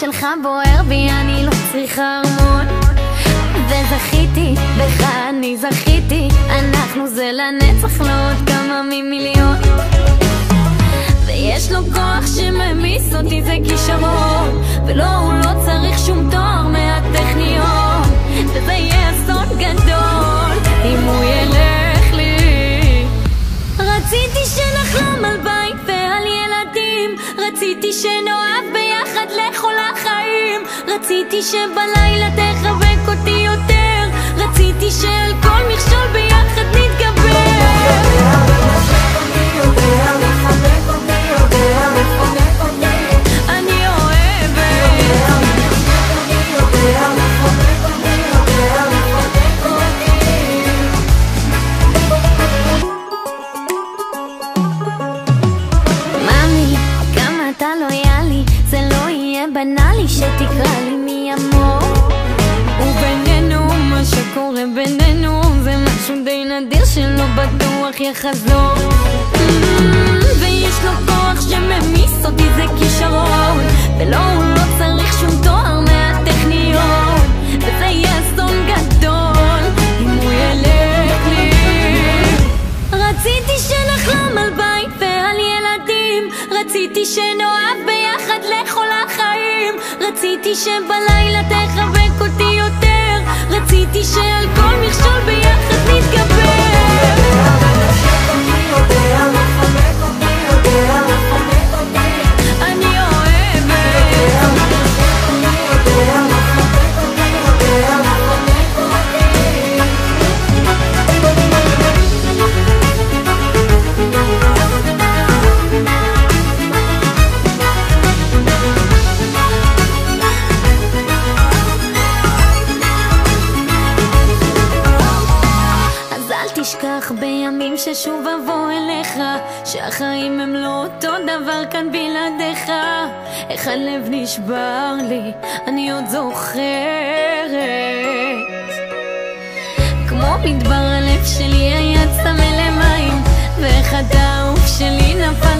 שלך בוער בי, אני לא צריכה ארמון וזכיתי, בך אני זכיתי אנחנו זה לנצח, לא עוד כמה ממיליון. ויש לו כוח שממיס אותי, זה כישרון. ולא, הוא לא צריך שום תואר מהטכניון. וזה יהיה אסון גדול אם הוא ילך לי. רציתי שנחלום על בית ועל ילדים. רציתי החיים רציתי שבלילה תחבק אותי יותר. רציתי שעל בטוח יחזור. Mm, ויש לו כוח שממיס אותי, זה כישרון, ולא, הוא לא צריך שום תואר מהטכניון, וזה יהיה אסון גדול, אם הוא ילך לי. רציתי שנחלום על בית ועל ילדים. רציתי שנאהב ביחד לכל החיים. רציתי שבלילה תחבק אותי יותר. רציתי שעל תשכח בימים ששוב אבוא אליך שהחיים הם לא אותו דבר כאן בלעדיך. איך הלב נשבר לי, אני עוד זוכרת. כמו מדבר הלב שלי היה צמא למים ואיך האהוב שלי משמיים